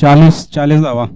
चाळीस चाळीस धावा.